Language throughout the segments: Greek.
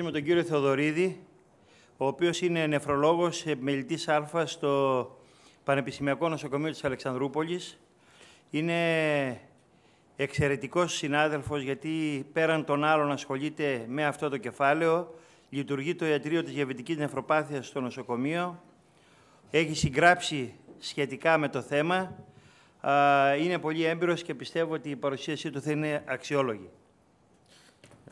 με τον κύριο Θεοδωρίδη, ο οποίος είναι νεφρολόγος επιμελητής Α στο Πανεπιστημιακό Νοσοκομείο της Αλεξανδρούπολης. Είναι εξαιρετικός συνάδελφος γιατί πέραν των άλλων ασχολείται με αυτό το κεφάλαιο. Λειτουργεί το ιατρείο της διαβητικής νεφροπάθειας στο νοσοκομείο. Έχει συγγράψει σχετικά με το θέμα. Είναι πολύ έμπειρος και πιστεύω ότι η παρουσίασή του θα είναι αξιόλογη.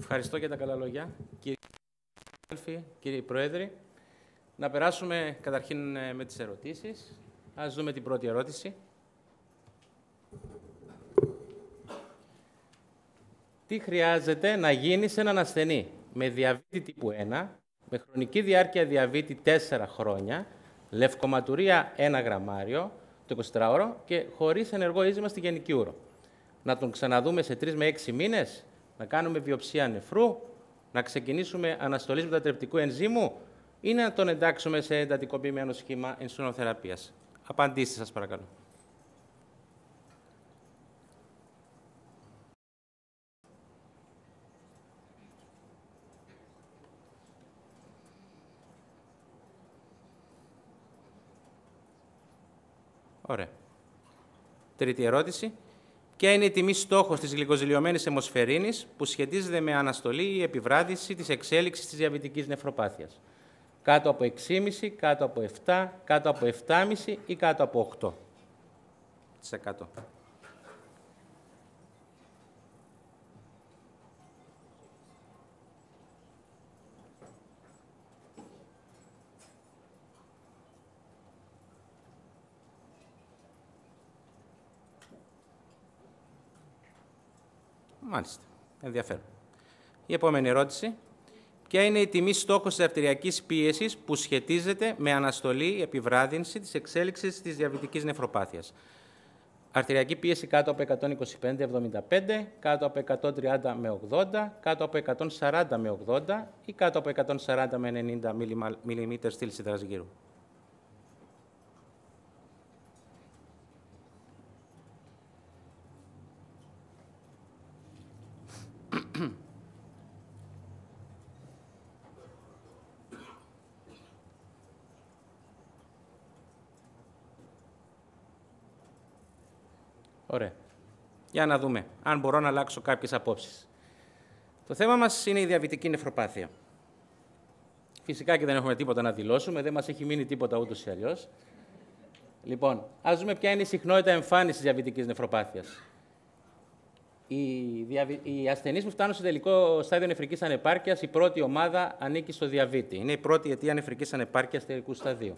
Ευχαριστώ για τα καλά λόγια. Κύριε, κύριε Πρόεδρε, να περάσουμε καταρχήν ε, με τις ερωτήσεις. Ας δούμε την πρώτη ερώτηση. Τι χρειάζεται να γίνει σε έναν ασθενή με διαβήτη τύπου 1, με χρονική διάρκεια διαβήτη 4 χρόνια, λευκοματουρία 1 γραμμάριο, το 24ωρο και χωρίς ενεργό ίζημα στη γενική ούρο. Να τον ξαναδούμε σε 3 με 6 μήνες, να κάνουμε βιοψία νεφρού, να ξεκινήσουμε αναστολής μετατρεπτικού ενζήμου ή να τον εντάξουμε σε εντατικοποιημένο σχήμα ενσωνοθεραπείας. Απαντήστε σας παρακαλώ. Ωραία. Τρίτη ερώτηση. Ποια είναι η τιμή στόχος της γλυκοζηλιωμένης αιμοσφαιρίνης που σχετίζεται με αναστολή ή επιβράδυση της εξέλιξης της διαβητικής νεφροπάθειας. Κάτω από 6,5, κάτω από 7, κάτω από 7,5 ή κάτω από 8%. Μάλιστα. Ενδιαφέρον. Η επόμενη ερώτηση. Ποια είναι η τιμή στόχος της αρτηριακής πίεσης που σχετίζεται με αναστολή ή επιβράδυνση της εξέλιξης της διαβητικής νεφροπάθειας; Αρτηριακή πίεση κάτω από 125-75, κάτω από 130 με 80, κάτω από 140 με 80 ή κάτω από 140 με 90 mm στήλης σιδεράς γύρου. Ωραία. Για να δούμε αν μπορώ να αλλάξω κάποιες απόψεις. Το θέμα μας είναι η διαβητική νεφροπάθεια. Φυσικά και δεν έχουμε τίποτα να δηλώσουμε, δεν μας έχει μείνει τίποτα ούτως ή αλλιώς. Λοιπόν, ας δούμε ποια είναι η συχνότητα εμφάνισης διαβητικής νεφροπάθειας. Οι, διαβη... οι ασθενείς που φτάνουν στο τελικό στάδιο νεφρικής ανεπάρκειας, η πρώτη ομάδα ανήκει στο διαβήτη. Είναι η πρώτη αιτία νεφρικής ανεπάρκειας τελικού σταδίου.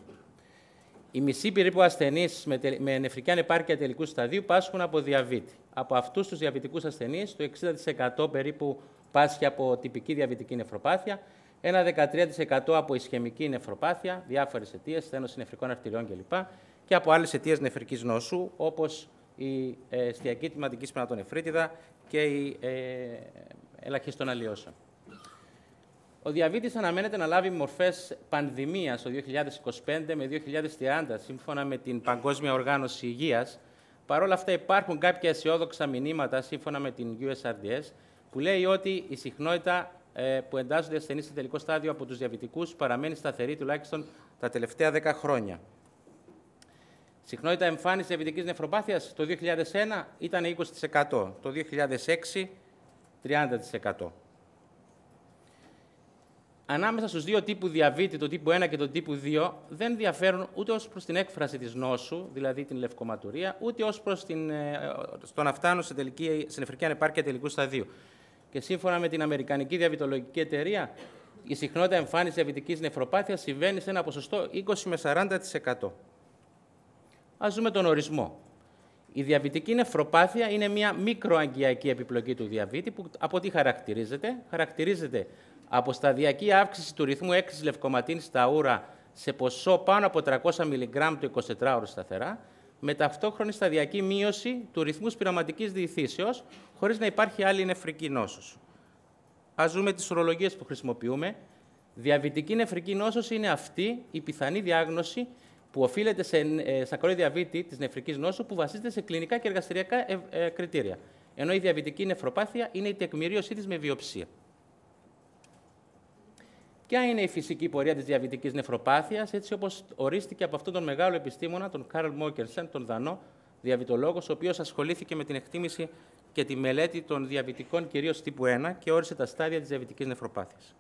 Οι μισοί περίπου ασθενείς με, με νεφρική ανεπάρκεια τελικού σταδίου πάσχουν από διαβήτη. Από αυτούς τους διαβητικούς ασθενείς, το 60% περίπου πάσχει από τυπική διαβητική νεφροπάθεια, ένα 13% από ισχυμική νεφροπάθεια, διάφορες αιτίες, στένωση νεφρικών αρτηριών κλπ. και από άλλες αιτίες νεφρικής νόσου, όπως η ε, εστιακή τιματική σπινατονεφρίτιδα και η ε, ελαχίστων αλλοιώσεων. Ο διαβήτης αναμένεται να λάβει μορφές πανδημίας το 2025 με 2030, σύμφωνα με την Παγκόσμια Οργάνωση Υγείας. Παρ' όλα αυτά υπάρχουν κάποια αισιόδοξα μηνύματα, σύμφωνα με την USRDS, που λέει ότι η συχνότητα ε, που εντάσσονται ασθενείς σε τελικό στάδιο από τους διαβητικούς παραμένει σταθερή τουλάχιστον τα τελευταία 10 χρόνια. Συχνότητα εμφάνισης διαβητικής νεφροπάθειας το 2001 ήταν 20%, το 2006 30% ανάμεσα στους δύο τύπου διαβήτη, το τύπου 1 και το τύπου 2, δεν διαφέρουν ούτε ως προς την έκφραση της νόσου, δηλαδή την λευκοματουρία, ούτε ως προς την, ε, στο να φτάνουν σε, τελική, σε νεφρική ανεπάρκεια τελικού σταδίου. Και σύμφωνα με την Αμερικανική Διαβητολογική Εταιρεία, η συχνότητα εμφάνισης διαβητικής νεφροπάθειας συμβαίνει σε ένα ποσοστό 20 με 40%. Ας δούμε τον ορισμό. Η διαβητική νεφροπάθεια είναι μια μικροαγκιακή επιπλοκή του διαβήτη που από τι χαρακτηρίζεται; Χαρακτηρίζεται από σταδιακή αύξηση του ρυθμού έκρησης λευκοματίνης στα ούρα σε ποσό πάνω από 300 μιλιγκράμμ το 24 ώρο σταθερά, με ταυτόχρονη σταδιακή μείωση του ρυθμού σπυραματικής διηθήσεως, χωρίς να υπάρχει άλλη νεφρική νόσος. Ας δούμε τις ορολογίες που χρησιμοποιούμε. Διαβητική νεφρική νόσος είναι αυτή η πιθανή διάγνωση που οφείλεται σε ε, σακρόη διαβήτη της νεφρικής νόσου που βασίζεται σε κλινικά και εργαστηριακά ε, ε, κριτήρια. Ενώ η διαβητική νεφροπάθεια είναι η τεκμηρίωσή της με βιοψία. Ποια είναι η φυσική πορεία της διαβητικής νεφροπάθειας, έτσι όπως ορίστηκε από αυτόν τον μεγάλο επιστήμονα, τον Καρλ Μόκερσεν, τον Δανό, διαβητολόγος, ο οποίος ασχολήθηκε με την εκτίμηση και τη μελέτη των διαβητικών, κυρίως τύπου 1, και όρισε τα στάδια της διαβητικής νεφροπάθειας.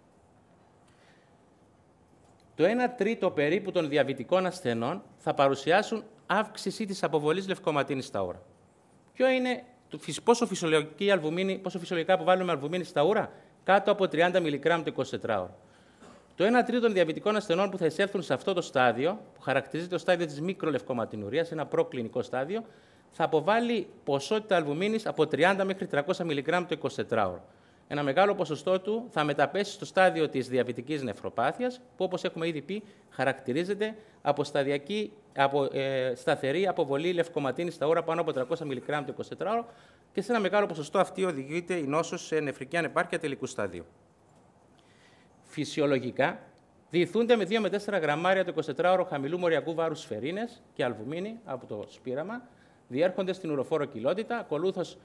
Το 1 τρίτο περίπου των διαβητικών ασθενών θα παρουσιάσουν αύξηση της αποβολής λευκοματίνης στα ώρα. Ποιο είναι, πόσο, φυσιολογική αλβουμίνη, πόσο φυσιολογικά αποβάλλουμε αλβουμίνη στα ούρα, κάτω από 30 μιλιγκράμμ το 24 ώρα. Το 1 τρίτο των διαβητικών ασθενών που θα εισέλθουν σε αυτό το στάδιο, που χαρακτηρίζεται το στάδιο της μικρολευκοματινουρίας, ένα προκλινικό στάδιο, θα αποβάλει ποσότητα αλβουμίνης από 30 μέχρι 300 μιλιγκράμμ το 24 ώρα. Ένα μεγάλο ποσοστό του θα μεταπέσει στο στάδιο της διαβητικής νεφροπάθειας, που όπως έχουμε ήδη πει, χαρακτηρίζεται από, σταδιακή, από ε, σταθερή αποβολή λευκοματίνης στα ώρα πάνω από 300 μιλιγκράμμ το 24 ώρα και σε ένα μεγάλο ποσοστό αυτή οδηγείται η νόσος σε νεφρική ανεπάρκεια τελικού σταδίου φυσιολογικά διηθούνται με 2 με 4 γραμμάρια το 24ωρο χαμηλού μοριακού βάρους σφαιρίνες και αλβουμίνη από το σπήραμα, διέρχονται στην ουροφόρο κοιλότητα, ακολούθως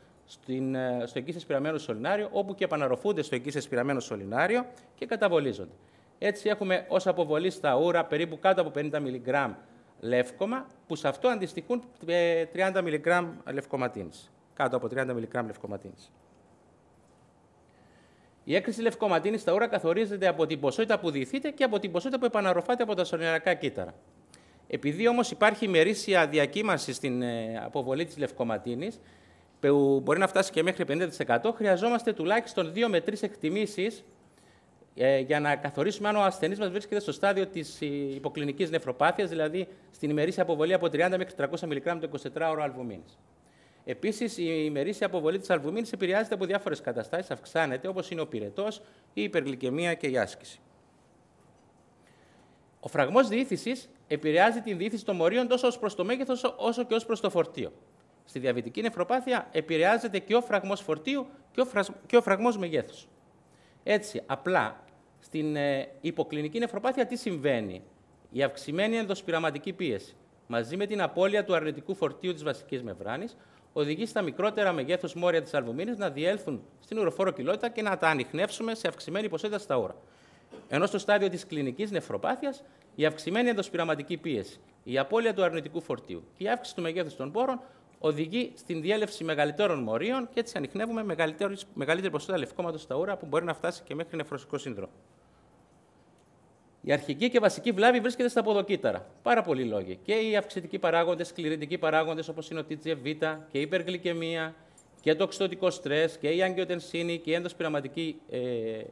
ε, στο εκεί εσπειραμένο σωληνάριο, όπου και επαναρροφούνται στο εκεί εσπειραμένο σωληνάριο και καταβολίζονται. Έτσι έχουμε ως αποβολή στα ούρα περίπου κάτω από 50 μιλιγκράμμ λεύκομα, που σε αυτό αντιστοιχούν 30 ε, μιλιγκράμμ λευκοματίνης. Κάτω από 30 μιλιγκράμμ λευκοματίνης. Η έκρηση λευκοματίνη στα ούρα καθορίζεται από την ποσότητα που διηθείται και από την ποσότητα που επαναρροφάται από τα σωληναρικά κύτταρα. Επειδή όμως υπάρχει ημερήσια διακύμανση στην ε, αποβολή της λευκοματίνη, που μπορεί να φτάσει και μέχρι 50%, χρειαζόμαστε τουλάχιστον 2 με 3 εκτιμήσεις ε, για να καθορίσουμε αν ο ασθενής μας βρίσκεται στο στάδιο της ε, υποκλινικής νεφροπάθεια, δηλαδή στην ημερήσια αποβολή από 30 μέχρι 300 μιλιγκράμμ το 24 ωρο αλβουμίνης. Επίσης, η ημερήσια αποβολή της αλβουμίνης επηρεάζεται από διάφορες καταστάσεις, αυξάνεται όπως είναι ο πυρετός, η υπεργλυκαιμία και η άσκηση. Ο φραγμός διήθηση επηρεάζει την διήθηση των μορίων τόσο ως προς το μέγεθος όσο και ως προς το φορτίο. Στη διαβητική νεφροπάθεια επηρεάζεται και ο φραγμός φορτίου και ο, φρασ... ο φραγμός μεγέθους. Έτσι, απλά στην ε, υποκλινική νεφροπάθεια τι συμβαίνει; Η αυξημένη ενδοσπυραματική πίεση μαζί με την απώλεια του αρνητικού φορτίου της βασικής μεμβράνη οδηγεί στα μικρότερα μεγέθους μόρια της αλβουμίνη να διέλθουν στην ουροφόρο κοιλότητα και να τα ανοιχνεύσουμε σε αυξημένη ποσότητα στα ώρα. Ενώ στο στάδιο της κλινικής νεφροπάθειας, η αυξημένη ενδοσπυραματική πίεση, η απώλεια του αρνητικού φορτίου και η αύξηση του μεγέθους των πόρων οδηγεί στην διέλευση μεγαλύτερων μορίων και έτσι ανοιχνεύουμε μεγαλύτερη, μεγαλύτερη ποσότητα λευκόματος στα ούρα που μπορεί να φτάσει και μέχρι νεφροσικό σύνδρομο. Η αρχική και βασική βλάβη βρίσκεται στα ποδοκύτταρα. Πάρα πολλοί λόγοι. Και οι αυξητικοί παράγοντες, σκληρητικοί παράγοντες όπως είναι ο TGV και η υπεργλυκαιμία και το οξυδοτικό στρες και η αγκιοτενσίνη και η έντοσπειραματική ε,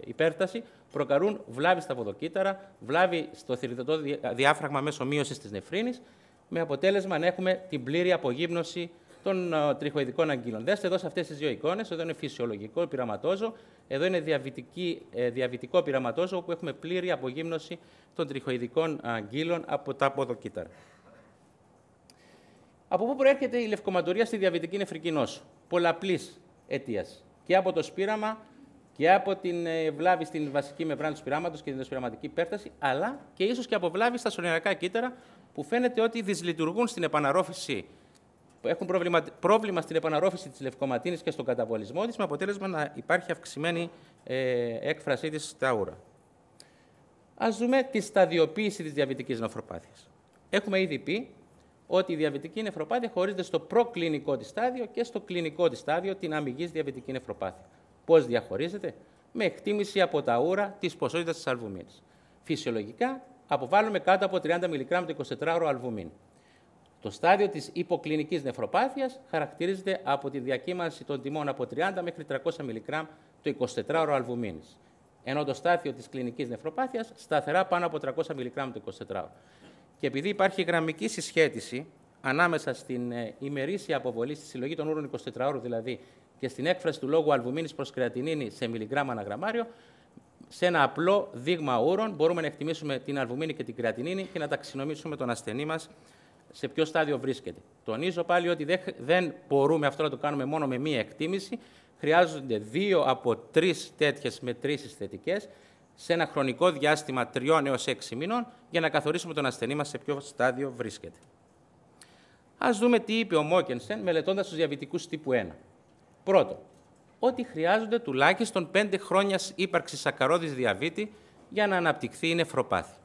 υπέρταση προκαλούν βλάβη στα ποδοκύτταρα, βλάβη στο θηριδωτό διάφραγμα μέσω μείωσης της νεφρίνης, με αποτέλεσμα να έχουμε την πλήρη απογύμνωση των uh, τριχοειδικών αγκύλων. Δέστε εδώ σε αυτές τις δύο εικόνες, εδώ είναι φυσιολογικό πειραματόζω, εδώ είναι ε, διαβητικό πειραματόζω, όπου έχουμε πλήρη απογύμνωση των τριχοειδικών αγκύλων από τα ποδοκύτταρα. Από πού προέρχεται η λευκοματορία στη διαβητική νεφρική νόσο; Πολλαπλής αιτίας. Και από το σπήραμα και από την ε, βλάβη στην βασική μεμβράνη του σπηράματο και την σπειραματική υπέρταση, αλλά και ίσως και από βλάβη στα σωληναρικά κύτταρα, που φαίνεται ότι δυσλειτουργούν στην επαναρρόφηση έχουν πρόβλημα, πρόβλημα στην επαναρρόφηση της λευκοματίνης και στον καταβολισμό της, με αποτέλεσμα να υπάρχει αυξημένη ε, έκφρασή της στα ούρα. Ας δούμε τη σταδιοποίηση της διαβητικής νεφροπάθειας. Έχουμε ήδη πει ότι η διαβητική νεφροπάθεια χωρίζεται στο προκλινικό της στάδιο και στο κλινικό της στάδιο, την αμυγής διαβητική νεφροπάθεια. Πώς διαχωρίζεται; Με εκτίμηση από τα ούρα της ποσότητας της αλβουμίνης. Φυσιολογικά, αποβάλλουμε κάτω από 30 μιλιγκράμμ το 24 ώρο αλβουμίνη. Το στάδιο της υποκλινικής νεφροπάθειας χαρακτηρίζεται από τη διακύμανση των τιμών από 30 μέχρι 300 μιλιγκράμμ το 24ωρο αλβουμίνης. Ενώ το στάδιο της κλινικής νεφροπάθειας σταθερά πάνω από 300 μιλιγκράμμ το 24ωρο. Και επειδή υπάρχει γραμμική συσχέτιση ανάμεσα στην ε, ημερήσια αποβολή στη συλλογή των ούρων 24 ώρων δηλαδή και στην έκφραση του λόγου αλβουμίνης προς κρεατινίνη σε μιλιγκράμμα αναγραμμάριο, σε ένα απλό δείγμα ούρων μπορούμε να εκτιμήσουμε την αλβουμίνη και την κρεατινίνη και να ταξινομήσουμε τον ασθενή μας σε ποιο στάδιο βρίσκεται. Τονίζω πάλι ότι δεν μπορούμε αυτό να το κάνουμε μόνο με μία εκτίμηση. Χρειάζονται δύο από τρεις τέτοιες μετρήσεις θετικές σε ένα χρονικό διάστημα τριών έως έξι μήνων για να καθορίσουμε τον ασθενή μας σε ποιο στάδιο βρίσκεται. Α δούμε τι είπε ο Μόκενσεν μελετώντας τους διαβητικούς τύπου 1. Πρώτο, ότι χρειάζονται τουλάχιστον πέντε χρόνια ύπαρξης σακαρόδη διαβήτη για να αναπτυχθεί η νεφροπάθεια.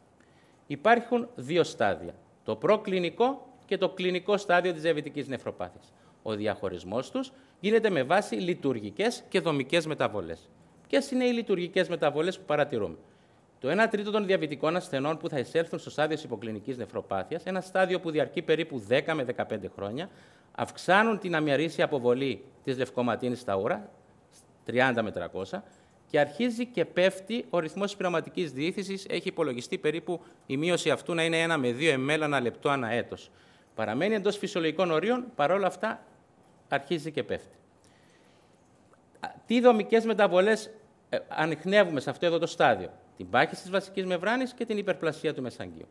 Υπάρχουν δύο στάδια, το προκλινικό και το κλινικό στάδιο της διαβητικής νεφροπάθειας. Ο διαχωρισμός τους γίνεται με βάση λειτουργικές και δομικές μεταβολές. Ποιες είναι οι λειτουργικές μεταβολές που παρατηρούμε; Το 1 τρίτο των διαβητικών ασθενών που θα εισέλθουν στο στάδιο της υποκλινικής νεφροπάθειας, ένα στάδιο που διαρκεί περίπου 10 με 15 χρόνια, αυξάνουν την αμυαρίσια αποβολή της λευκοματίνης στα ούρα, 30 με 300, και αρχίζει και πέφτει ο ρυθμός της πειραματική διήθηση. Έχει υπολογιστεί περίπου η μείωση αυτού να είναι 1 με 2 ml ανά λεπτό ανά έτος. Παραμένει εντός φυσιολογικών ορίων, παρόλα αυτά αρχίζει και πέφτει. Τι δομικές μεταβολές ε, ανοιχνεύουμε σε αυτό εδώ το στάδιο την πάχυση της βασικής μεμβράνη και την υπερπλασία του μεσαγγείου.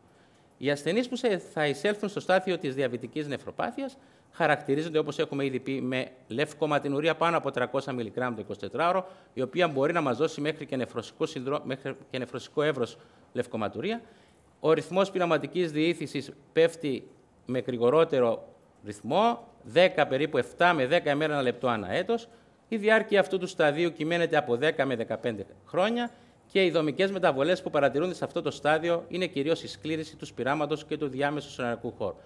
Οι ασθενείς που θα εισέλθουν στο στάδιο της διαβητικής νεφροπάθεια χαρακτηρίζονται, όπως έχουμε ήδη πει, με λευκοματινουρία πάνω από 300 μιλιγκράμμ το 24ωρο, η οποία μπορεί να μας δώσει μέχρι και νεφροσικό, συνδρο... μέχρι και νεφροσικό εύρος λευκοματουρία. Ο ρυθμός πειραματικής διήθηση πέφτει με γρηγορότερο ρυθμό, 10 περίπου 7 με 10 ημέρα ένα λεπτό ανά έτος. Η διάρκεια αυτού του σταδίου κυμαίνεται από 10 με 15 χρόνια και οι δομικές μεταβολές που παρατηρούνται σε αυτό το στάδιο είναι κυρίως η σκλήρηση του σπυράματο και του διάμεσου σωναρικού χώρου.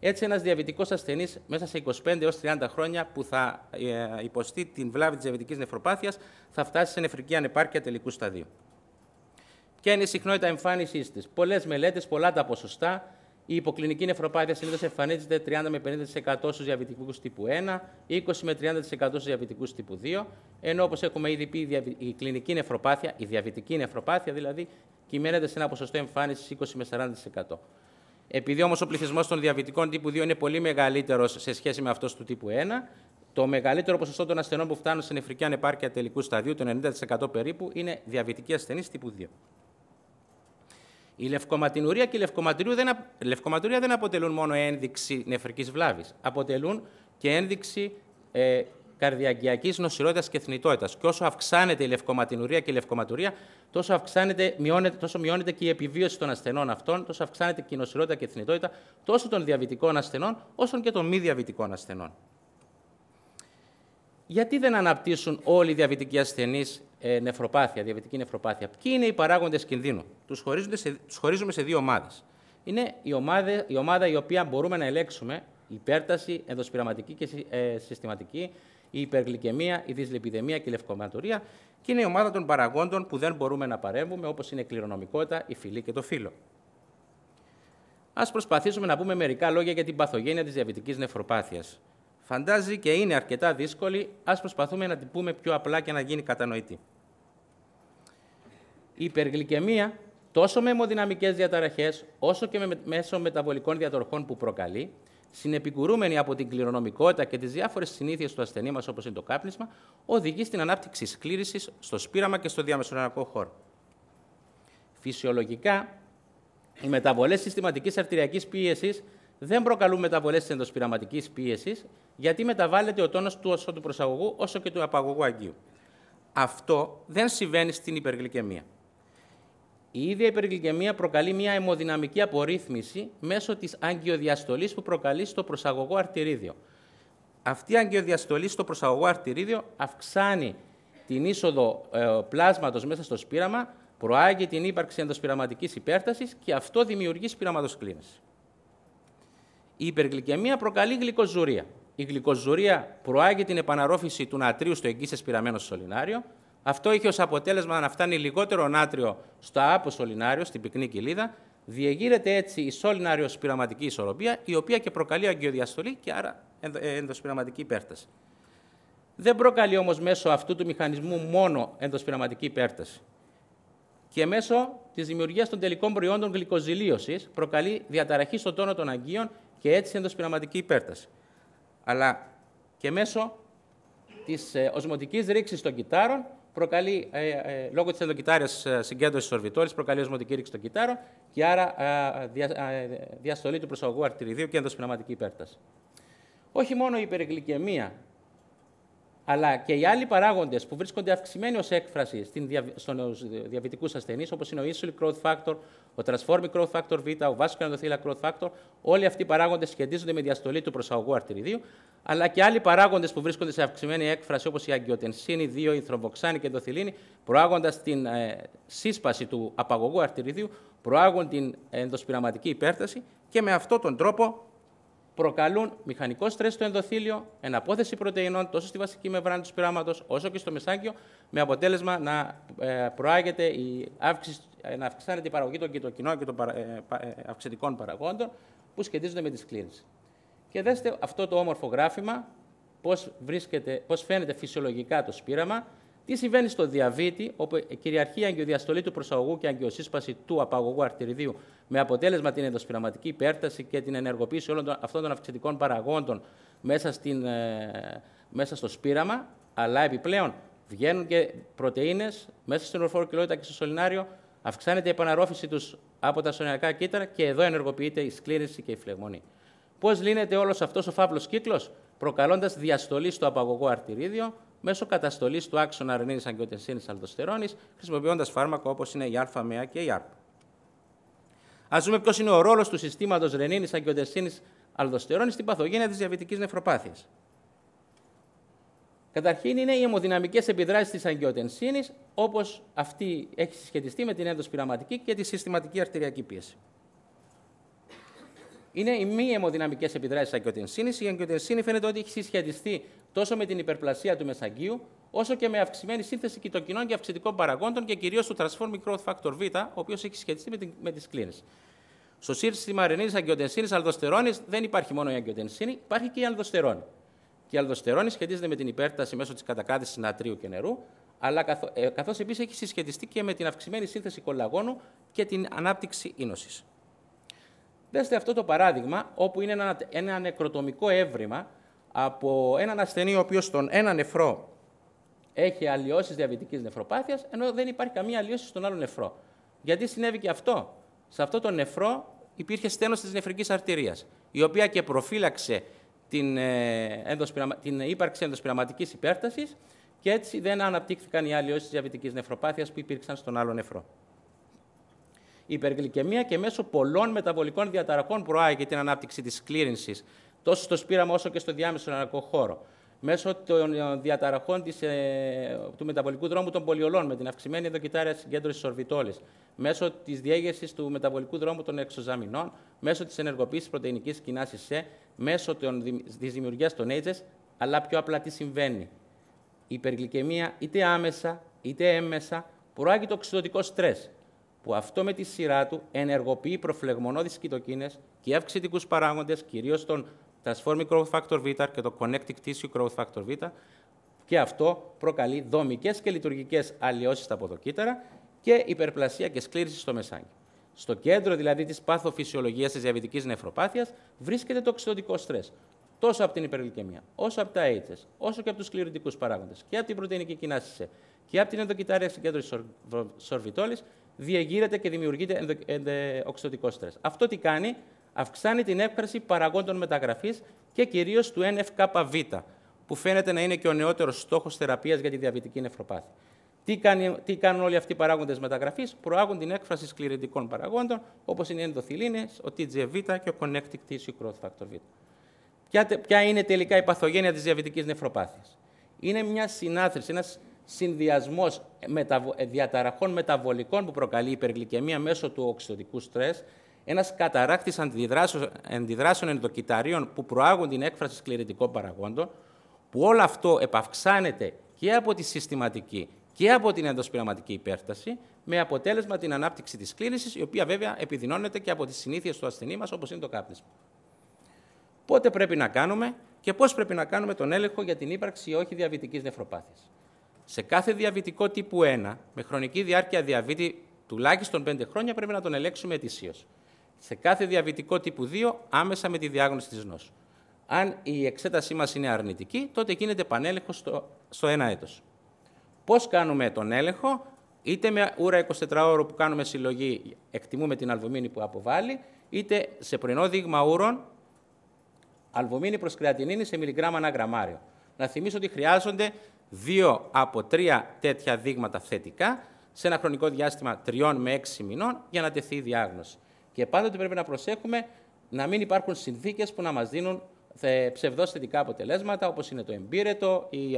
Έτσι, ένας διαβητικός ασθενής μέσα σε 25 έως 30 χρόνια που θα ε, υποστεί την βλάβη της διαβητικής νεφροπάθεια θα φτάσει σε νεφρική ανεπάρκεια τελικού σταδίου. Ποια είναι η συχνότητα εμφάνισής της. Πολλές μελέτες, πολλά τα ποσοστά. Η υποκλινική νεφροπάθεια συνήθως εμφανίζεται 30 με 50% στους διαβητικούς τύπου 1, 20 με 30% στους διαβητικούς τύπου 2, ενώ όπως έχουμε ήδη πει, η κλινική νεφροπάθεια, η διαβητική νεφροπάθεια δηλαδή, κυμαίνεται σε ένα ποσοστό εμφάνισης 20 με 40%. Επειδή όμως ο πληθυσμός των διαβητικών τύπου 2 είναι πολύ μεγαλύτερος σε σχέση με αυτός του τύπου 1, το μεγαλύτερο ποσοστό των ασθενών που φτάνουν σε νεφρική ανεπάρκεια τελικού σταδίου, το 90% περίπου, είναι διαβητικοί ασθενείς τύπου 2. Η λευκοματινουρία και η λευκοματουρία δεν, αποτελούν μόνο ένδειξη νεφρικής βλάβης. Αποτελούν και ένδειξη ε, καρδιακιακής νοσηρότητας και θνητότητας. Και όσο αυξάνεται η λευκοματινουρία και η λευκοματουρία, τόσο, αυξάνεται, μειώνεται, τόσο μειώνεται και η επιβίωση των ασθενών αυτών, τόσο αυξάνεται και η νοσηρότητα και η θνητότητα τόσο των διαβητικών ασθενών, όσο και των μη διαβητικών ασθενών. Γιατί δεν αναπτύσσουν όλοι οι διαβητικοί ασθενείς ε, νεφροπάθεια, διαβητική νεφροπάθεια; Ποιοι είναι οι παράγοντες κινδύνου; Τους τους χωρίζουμε σε δύο ομάδες. Είναι η ομάδα, η ομάδα η οποία μπορούμε να ελέγξουμε υπέρταση, ενδοσπειραματική και ε, συστηματική, η υπεργλυκαιμία, η δυσλιπιδεμία και η λευκοματορία. Και είναι η ομάδα των παραγόντων που δεν μπορούμε να παρέμβουμε, όπως είναι η κληρονομικότητα, η φυλή και το φύλλο. Α προσπαθήσουμε να πούμε μερικά λόγια για την παθογένεια της διαβητικής νεφροπάθειας. Φαντάζει και είναι αρκετά δύσκολη, ας προσπαθούμε να την πούμε πιο απλά και να γίνει κατανοητή. Η υπεργλυκαιμία, τόσο με αιμοδυναμικές διαταραχές, όσο και με μέσω μεταβολικών διατροχών που προκαλεί, συνεπικουρούμενη από την κληρονομικότητα και τις διάφορες συνήθειες του ασθενή μας, όπως είναι το κάπνισμα, οδηγεί στην ανάπτυξη σκλήρησης στο σπήραμα και στο διαμεσοναρικό χώρο. Φυσιολογικά, οι μεταβολές συστηματικής αρτηριακής πίεσης δεν προκαλούν μεταβολές της ενδοσπειραματικής πίεσης, γιατί μεταβάλλεται ο τόνος του όσο του προσαγωγού όσο και του απαγωγού αγκίου. Αυτό δεν συμβαίνει στην υπεργλυκαιμία. Η ίδια υπεργλυκαιμία προκαλεί μια αιμοδυναμική απορρίθμιση μέσω της αγκιοδιαστολής που προκαλεί στο προσαγωγό αρτηρίδιο. Αυτή η αγκιοδιαστολή στο προσαγωγό αρτηρίδιο αυξάνει την είσοδο ε, πλάσματος μέσα στο σπήραμα, προάγει την ύπαρξη ενδοσπειραματικής υπέρτασης και αυτό δημιουργεί σπυραματοσκλήνωση. Η υπεργλυκαιμία προκαλεί γλυκοζουρία. Η γλυκοζουρία προάγει την επαναρρόφηση του νατρίου στο εγγύς σπειραμένο σωληνάριο. Αυτό είχε ως αποτέλεσμα να φτάνει λιγότερο νάτριο στο άπο σωληνάριο, στην πυκνή κοιλίδα. Διεγείρεται έτσι η σωληνάριο σπειραματική ισορροπία, η οποία και προκαλεί αγκιοδιαστολή και άρα ε, ενδοσπειραματική υπέρταση. Δεν προκαλεί όμως μέσω αυτού του μηχανισμού μόνο ενδοσπειραματική υπέρταση. Και μέσω της δημιουργίας των τελικών προϊόντων γλυκοζηλίωσης προκαλεί διαταραχή στον τόνο των αγκίων και έτσι ενδοσπειραματική υπέρταση. Αλλά και μέσω της ε, οσμοτικής ρήξης των κυτάρων προκαλεί, ε, ε, λόγω της ενδοκυτάριας ε, συγκέντρωσης τη ορβητόλη, προκαλεί οσμοτική ρήξη των κυτάρων και άρα ε, δια, διαστολή του προσαγωγού αρτηριδίου και ενδοσπειραματική υπέρταση. Όχι μόνο η υπερεγλυκαιμία αλλά και οι άλλοι παράγοντες που βρίσκονται αυξημένοι ως έκφραση στου διαβητικούς ασθενείς, όπως είναι ο insulin growth factor, ο transforming growth factor Β, ο vascular endothelial growth factor, όλοι αυτοί οι παράγοντες σχετίζονται με διαστολή του προσαγωγού αρτηριδίου, αλλά και άλλοι παράγοντες που βρίσκονται σε αυξημένη έκφραση, όπως η αγκιοτενσίνη, 2, η θρομποξάνη και η ενδοθυλίνη, προάγοντας την ε, σύσπαση του απαγωγού αρτηριδίου, προάγουν την ενδοσπειραματική υπέρταση και με αυτόν τον τρόπο προκαλούν μηχανικό στρες στο ενδοθήλιο, εναπόθεση πρωτεϊνών τόσο στη βασική μεμβράνη του πειράματο όσο και στο μεσάκιο, με αποτέλεσμα να ε, προάγεται η αύξηση, ε, να αυξάνεται η παραγωγή των κοιτοκινών και των ε, αυξητικών παραγόντων που σχετίζονται με τη σκλήρινση. Και δέστε αυτό το όμορφο γράφημα, πώς, βρίσκεται, πώς φαίνεται φυσιολογικά το σπήραμα, τι συμβαίνει στο διαβήτη, όπου κυριαρχεί η αγκιοδιαστολή του προσαγωγού και αγκιοσύσπαση του απαγωγού αρτηριδίου, με αποτέλεσμα την ενδοσπειραματική υπέρταση και την ενεργοποίηση όλων αυτών των αυξητικών παραγόντων μέσα, στην, ε, μέσα στο σπήραμα, αλλά επιπλέον βγαίνουν και πρωτενε μέσα στην ορφόρο και στο σωληνάριο, αυξάνεται η επαναρρόφηση τους από τα σωληναρικά κύτταρα και εδώ ενεργοποιείται η σκλήρυνση και η φλεγμονή. Πώς λύνεται όλος αυτός ο φαύλος κύκλος, προκαλώντας διαστολή στο απαγωγό αρτηρίδιο, μέσω καταστολής του άξονα αρνίνη αγκιοτενσίνης αλδοστερόνης, χρησιμοποιώντας φάρμακα όπως είναι η α και η ΑΡΠ. Α δούμε ποιος είναι ο ρόλος του συστήματος ρενίνης αγκιοτενσίνης αλδοστερόνης στην παθογένεια της διαβητικής νεφροπάθειας. Καταρχήν είναι οι αιμοδυναμικές επιδράσεις της αγκιοτενσίνης, όπως αυτή έχει συσχετιστεί με την έντοσπειραματική και τη συστηματική αρτηριακή πίεση. Είναι οι μη αιμοδυναμικές επιδράσεις της αγκιοτενσίνη. Η αγκιοτενσίνη φαίνεται ότι έχει συσχετιστεί τόσο με την υπερπλασία του μεσαγγείου, όσο και με αυξημένη σύνθεση κοιτοκινών και αυξητικών παραγόντων και κυρίως του Transforming Growth Factor Β, ο οποίος έχει σχετιστεί με, την, με τις κλίνες. Στο σύστημα ρενίνη αγκιοτενσίνη αλδοστερόνης δεν υπάρχει μόνο η αγκιοτενσίνη, υπάρχει και η αλδοστερόνη. Και η αλδοστερόνη σχετίζεται με την υπέρταση μέσω της κατακράτησης νατρίου και νερού, αλλά καθώ ε, επίσης έχει συσχετιστεί και με την αυξημένη σύνθεση κολαγόνου και την ανάπτυξη ίνωσης. Δέστε αυτό το παράδειγμα, όπου είναι ένα, ένα νεκροτομικό έβριμα από έναν ασθενή ο οποίος στον ένα νεφρό έχει αλλοιώσεις διαβητικής νεφροπάθειας, ενώ δεν υπάρχει καμία αλλοιώση στον άλλο νεφρό. Γιατί συνέβη και αυτό; Σε αυτό το νεφρό υπήρχε στένος της νεφρικής αρτηρίας, η οποία και προφύλαξε την, ε, την ύπαρξη ενδοσπειραματικής υπέρτασης και έτσι δεν αναπτύχθηκαν οι αλλοιώσεις της διαβητικής νεφροπάθειας που υπήρξαν στον άλλο νεφρό. Η υπεργλυκαιμία και μέσω πολλών μεταβολικών διαταραχών προάγει την ανάπτυξη της κλήρυνσης τόσο στο σπήραμα όσο και στο διάμεσο ενεργό χώρο. Μέσω των ε, διαταραχών της, ε, του μεταβολικού δρόμου των πολιολών με την αυξημένη ενδοκυτάρια συγκέντρωσης ορβιτόλης, μέσω της διέγερσης του μεταβολικού δρόμου των εξωζαμινών, μέσω της ενεργοποίησης πρωτεϊνικής κοινάση ΣΕ, μέσω της δημιουργίας των AIDS, αλλά πιο απλά τι συμβαίνει. Η υπεργλυκαιμία είτε άμεσα είτε έμμεσα προάγει το οξυδοτικό στρες, που αυτό με τη σειρά του ενεργοποιεί προφλεγμονώδεις κοιτοκίνες και αυξητικούς παράγοντες, κυρίως τον Transforming Growth Factor Β και το Connective Tissue Growth Factor Β και αυτό προκαλεί δομικές και λειτουργικές αλλοιώσεις στα ποδοκύτταρα και υπερπλασία και σκλήρηση στο μεσάγγι. Στο κέντρο δηλαδή της παθοφυσιολογίας της διαβητικής νεφροπάθειας βρίσκεται το οξυδοτικό στρες, τόσο από την υπερλικαιμία, όσο από τα AIDS, όσο και από τους σκληρητικούς παράγοντες και από την πρωτεϊνική κοινάση και από την ενδοκυτάρια συγκέντρωση σορβιτόλης, διεγείρεται και δημιουργείται οξυδοτικό στρες. Αυτό τι κάνει, αυξάνει την έκφραση παραγόντων μεταγραφής και κυρίως του NFKV, που φαίνεται να είναι και ο νεότερος στόχος θεραπείας για τη διαβητική νεφροπάθεια. Τι, κάνει, τι κάνουν όλοι αυτοί οι παράγοντες μεταγραφής, προάγουν την έκφραση σκληρητικών παραγόντων, όπως είναι οι ενδοθυλίνες, ο TGV και ο Connective Tissue Growth Factor Β. Ποια, ποια είναι τελικά η παθογένεια της διαβητικής νεφροπάθειας; Είναι μια συνάθρηση, ένας συνδυασμός διαταραχών μεταβολικών που προκαλεί υπεργλυκαιμία μέσω του οξυδοτικού στρες, ένας καταράκτης αντιδράσεων ενδοκυταρίων που προάγουν την έκφραση σκληρητικών παραγόντων, που όλο αυτό επαυξάνεται και από τη συστηματική και από την ενδοσπειραματική υπέρταση, με αποτέλεσμα την ανάπτυξη της κλίνησης, η οποία βέβαια επιδεινώνεται και από τις συνήθειες του ασθενή μας, όπως είναι το κάπνισμα. Πότε πρέπει να κάνουμε και πώς πρέπει να κάνουμε τον έλεγχο για την ύπαρξη ή όχι διαβητικής νεφροπάθειας. Σε κάθε διαβητικό τύπου 1, με χρονική διάρκεια διαβήτη τουλάχιστον 5 χρόνια, πρέπει να τον ελέγξουμε ετησίως σε κάθε διαβητικό τύπου 2 άμεσα με τη διάγνωση της νόσου. Αν η εξέτασή μας είναι αρνητική, τότε γίνεται επανέλεγχο στο, στο ένα έτος. Πώς κάνουμε τον έλεγχο, είτε με ούρα 24 ώρο που κάνουμε συλλογή, εκτιμούμε την αλβομίνη που αποβάλλει, είτε σε πρωινό δείγμα ούρων, αλβομίνη προς κρεατινίνη σε μιλιγκράμμα ένα γραμμάριο. Να θυμίσω ότι χρειάζονται δύο από τρία τέτοια δείγματα θετικά σε ένα χρονικό διάστημα τριών με έξι μηνών για να τεθεί η διάγνωση. Και πάντοτε πρέπει να προσέχουμε να μην υπάρχουν συνθήκες που να μας δίνουν ψευδώς θετικά αποτελέσματα, όπως είναι το εμπύρετο, η,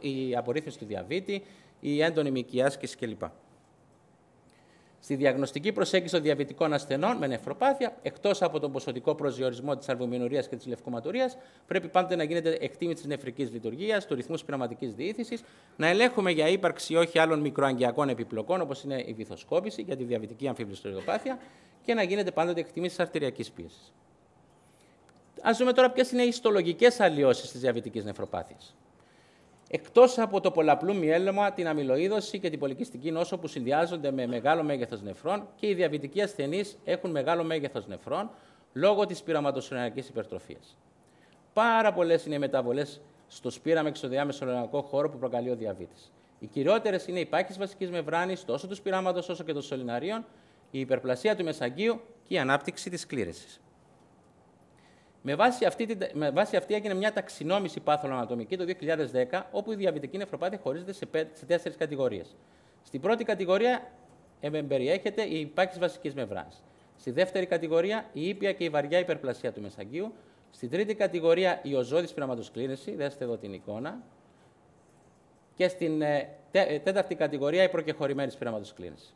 η απορρίθμιση του διαβήτη, η έντονη μυκή άσκηση κλπ. Στη διαγνωστική προσέγγιση των διαβητικών ασθενών με νεφροπάθεια, εκτός από τον ποσοτικό προσδιορισμό της αλβομηνουρία και της λευκοματορία, πρέπει πάντοτε να γίνεται εκτίμηση της νεφρικής λειτουργίας, του ρυθμού πειραματική διήθησης, να ελέγχουμε για ύπαρξη όχι άλλων μικροαγκιακών επιπλοκών, όπως είναι η βυθοσκόπηση για τη διαβητική αμφιβληστοριδοπάθεια, και να γίνεται πάντοτε εκτίμηση της αρτηριακής πίεσης. Α δούμε τώρα ποιες είναι οι ιστολογικές αλλοιώσεις της διαβητικής νεφροπάθειας. Εκτός από το πολλαπλού μυέλωμα, την αμυλοείδωση και την πολικιστική νόσο που συνδυάζονται με μεγάλο μέγεθος νεφρών και οι διαβητικοί ασθενείς έχουν μεγάλο μέγεθος νεφρών λόγω της πειραματοσυνοριακής υπερτροφίας. Πάρα πολλές είναι οι μεταβολές στο σπήραμα και στο διάμεσο χώρο που προκαλεί ο διαβήτης. Οι κυριότερες είναι οι πάχε βασικής μεμβράνης, τόσο του πειράματο όσο και των σωληναρίων, η υπερπλασία του μεσαγγείου και η ανάπτυξη της κλήρεσης. Με βάση, αυτή, με βάση αυτή έγινε μια ταξινόμηση πάθολο-ανατομική το 2010, όπου η διαβητική νεφροπάθεια χωρίζεται σε, σε τέσσερις κατηγορίες. Στην πρώτη κατηγορία περιέχεται η υπάρξη βασική μεμβράνη. Στη δεύτερη κατηγορία η ήπια και η βαριά υπερπλασία του μεσαγγείου. Στην τρίτη κατηγορία η οζόδης πειραματοσκλήρωση, δέστε εδώ την εικόνα. Και στην ε, ε, τέταρτη κατηγορία η προκεχωρημένη πειραματοσκλήρωση.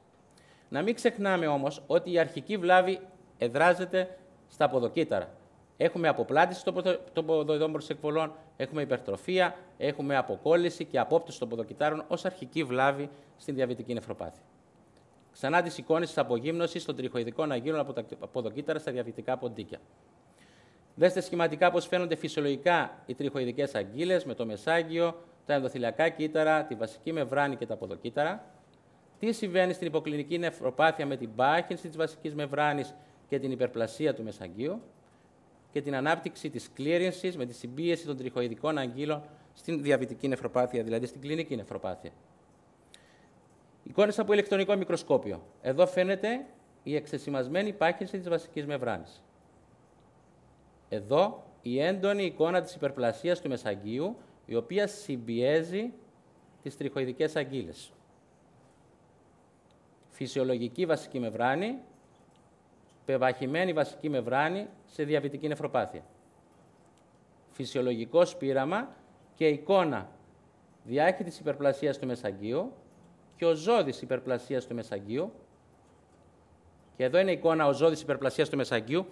Να μην ξεχνάμε όμως ότι η αρχική βλάβη εδράζεται στα ποδοκύτταρα. Έχουμε αποπλάτηση των ποδοειδών προσεκβολών, έχουμε υπερτροφία, έχουμε αποκόλληση και απόπτωση των ποδοκυτάρων ως αρχική βλάβη στην διαβητική νεφροπάθεια. Ξανά τις εικόνες της απογύμνωσης των τριχοειδικών αγγείλων από τα ποδοκύτταρα στα διαβητικά ποντίκια. Δέστε σχηματικά πώς φαίνονται φυσιολογικά οι τριχοειδικές αγγείλες με το μεσάγγιο, τα ενδοθυλιακά κύτταρα, τη βασική μεμβράνη και τα ποδοκύτταρα. Τι συμβαίνει στην υποκλινική νεφροπάθεια με την πάχυνση της βασικής μεμβράνη και την υπερπλασία του μεσαγγείου και την ανάπτυξη της κλήρυνσης με τη συμπίεση των τριχοειδικών αγγείλων στην διαβητική νεφροπάθεια, δηλαδή στην κλινική νεφροπάθεια. Εικόνες από ηλεκτρονικό μικροσκόπιο. Εδώ φαίνεται η εξεσημασμένη πάχυνση της βασικής μεμβράνης. Εδώ η έντονη εικόνα της υπερπλασίας του μεσαγγείου, η οποία συμπιέζει τις τριχοειδικές αγγείλες. Φυσιολογική βασική μεμβράνη πεβαχημένη βασική μεμβράνη σε διαβητική νεφροπάθεια. Φυσιολογικός σπήραμα και εικόνα διάχυτης υπερπλασίας του μεσαγγείου και ο ζώδης υπερπλασίας του μεσαγγείου. Και εδώ είναι η εικόνα ο ζώδης υπερπλασίας του μεσαγγείου.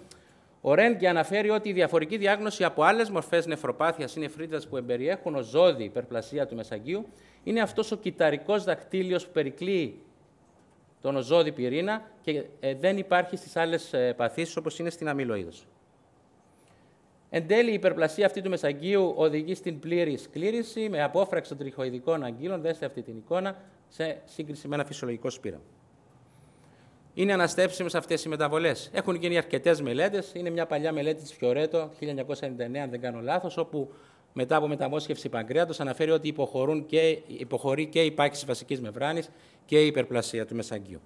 Ο Ρέντγκε αναφέρει ότι η διαφορική διάγνωση από άλλες μορφές νεφροπάθειας ή νεφρίτιδα που εμπεριέχουν ο ζώδη υπερπλασία του μεσαγγείου είναι αυτός ο κυταρικός δακτύλιος που περικλείει τον οζόδη πυρήνα και ε, δεν υπάρχει στις άλλες ε, παθήσεις όπως είναι στην αμυλοείδωση. Εν τέλει, η υπερπλασία αυτή του μεσαγγείου οδηγεί στην πλήρη σκλήρηση με απόφραξη των τριχοειδικών αγγείλων, δέστε αυτή την εικόνα, σε σύγκριση με ένα φυσιολογικό σπήρα. Είναι αναστέψιμες αυτές οι μεταβολές. Έχουν γίνει αρκετές μελέτες. Είναι μια παλιά μελέτη της Φιωρέτο, 1999, αν δεν κάνω λάθος, όπου μετά από μεταμόσχευση παγκρέατος αναφέρει ότι υποχωρούν και, υποχωρεί και η πάκηση βασικής μεμβράνης και η υπερπλασία του μεσαγγείου.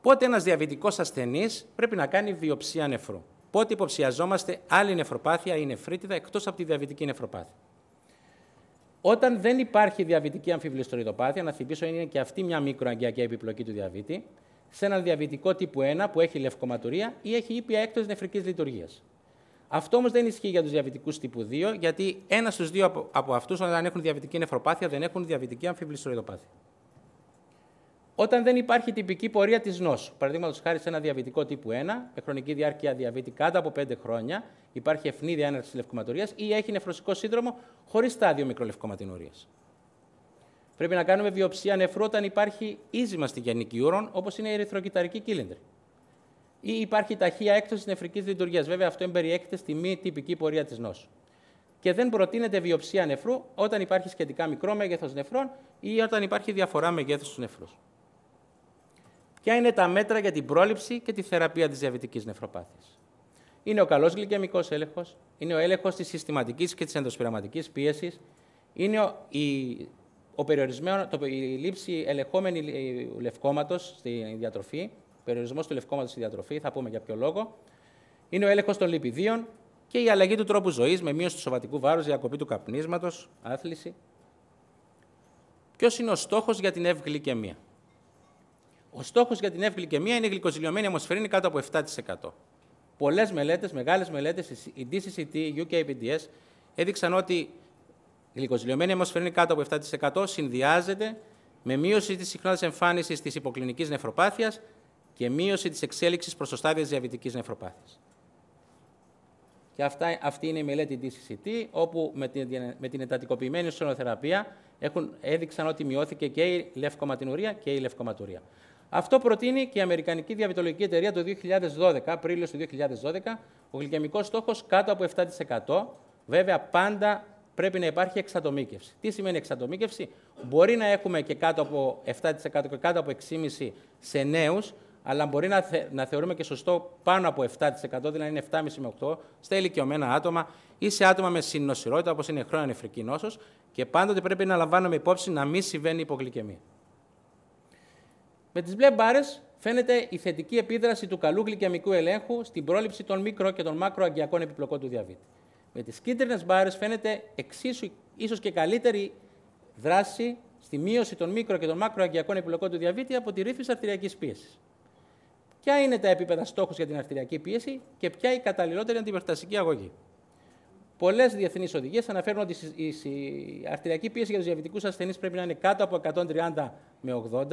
Πότε ένας διαβητικός ασθενής πρέπει να κάνει βιοψία νεφρού; Πότε υποψιαζόμαστε άλλη νεφροπάθεια ή νεφρίτιδα εκτός από τη διαβητική νεφροπάθεια; Όταν δεν υπάρχει διαβητική αμφιβληστοριδοπάθεια, να θυμίσω είναι και αυτή μια μικροαγκιακή επιπλοκή του διαβήτη, σε έναν διαβητικό τύπου 1 που έχει λευκοματουρία ή έχει ήπια έκτος νεφρικής λειτουργίας. Αυτό όμως δεν ισχύει για τους διαβητικούς τύπου 2, γιατί ένας στους δύο από, από αυτούς, όταν έχουν διαβητική νεφροπάθεια, δεν έχουν διαβητική αμφιβληστοριδοπάθεια. Όταν δεν υπάρχει τυπική πορεία της νόσου, παραδείγματος χάρη σε ένα διαβητικό τύπου 1, με χρονική διάρκεια διαβήτη κάτω από 5 χρόνια, υπάρχει ευνίδια έναρξη λευκοματορίας ή έχει νεφροσικό σύνδρομο χωρίς στάδιο μικρολευκοματινορία. Πρέπει να κάνουμε βιοψία νεφρού όταν υπάρχει ίζημα στη γενική ούρων, όπως είναι η ερυθροκυταρική κύλινδρη ή υπάρχει ταχεία έκπτωση νεφρικής λειτουργίας. Βέβαια, αυτό εμπεριέχεται στη μη τυπική πορεία της νόσου. Και δεν προτείνεται βιοψία νεφρού όταν υπάρχει σχετικά μικρό μέγεθος νεφρών ή όταν υπάρχει διαφορά μεγέθους του νεφρούς. Ποια είναι τα μέτρα για την πρόληψη και τη θεραπεία της διαβητικής νεφροπάθειας; Είναι ο καλός γλυκαιμικός έλεγχος, είναι ο έλεγχος της συστηματικής και της ενδοσπειραματικής πίεσης, είναι ο, η, ο περιορισμένο, το, η λήψη ελεγχόμενη λευκόματος στη διατροφή, περιορισμός του λευκόματος στη διατροφή, θα πούμε για ποιο λόγο. Είναι ο έλεγχος των λιπιδίων και η αλλαγή του τρόπου ζωής με μείωση του σωματικού βάρους, διακοπή του καπνίσματος, άθληση. Ποιος είναι ο στόχος για την ευγλυκαιμία. Ο στόχος για την ευγλυκαιμία είναι η γλυκοζηλιωμένη αιμοσφαιρίνη κάτω από 7%. Πολλές μελέτες, μεγάλες μελέτες, η DCCT, η UKPDS, έδειξαν ότι η γλυκοζηλιωμένη αιμοσφαιρίνη κάτω από 7% συνδυάζεται με μείωση της συχνότητας εμφάνισης της υποκλινικής νεφροπάθειας και μείωση της εξέλιξης προς το στάδιο διαβητικής νεφροπάθεια. Και αυτά, αυτή είναι η μελέτη DCCT, όπου με την, με την εντατικοποιημένη σωνοθεραπεία έχουν, έδειξαν ότι μειώθηκε και η λευκοματινουρία και η λευκοματουρία. Αυτό προτείνει και η Αμερικανική Διαβητολογική Εταιρεία το 2012, Απρίλιο του 2012, ο γλυκαιμικός στόχος κάτω από 7%. Βέβαια, πάντα πρέπει να υπάρχει εξατομίκευση. Τι σημαίνει εξατομίκευση; Μπορεί να έχουμε και κάτω από 7% και κάτω από 6,5% σε νέους, αλλά μπορεί να, να θεωρούμε και σωστό πάνω από 7%, δηλαδή είναι 7,5 με 8, στα ηλικιωμένα άτομα ή σε άτομα με συνοσυρότητα, όπως είναι χρόνια νεφρική νόσος, και πάντοτε πρέπει να λαμβάνουμε υπόψη να μην συμβαίνει υπογλυκαιμία. Με τις μπλε μπάρες φαίνεται η θετική επίδραση του καλού γλυκαιμικού ελέγχου στην πρόληψη των μικρό και των μακροαγκιακών επιπλοκών του διαβήτη. Με τις κίτρινες μπάρες φαίνεται εξίσου ίσως και καλύτερη δράση στη μείωση των μικρο και των μακροαγκιακών επιπλοκών του διαβήτη από τη ρύθμιση αρτηριακής πίεσης. Ποια είναι τα επίπεδα στόχους για την αρτηριακή πίεση και ποια η καταλληλότερη αντιπερστασική αγωγή; Πολλές διεθνείς οδηγίες αναφέρουν ότι η αρτηριακή πίεση για τους διαβητικούς ασθενείς πρέπει να είναι κάτω από 130 με 80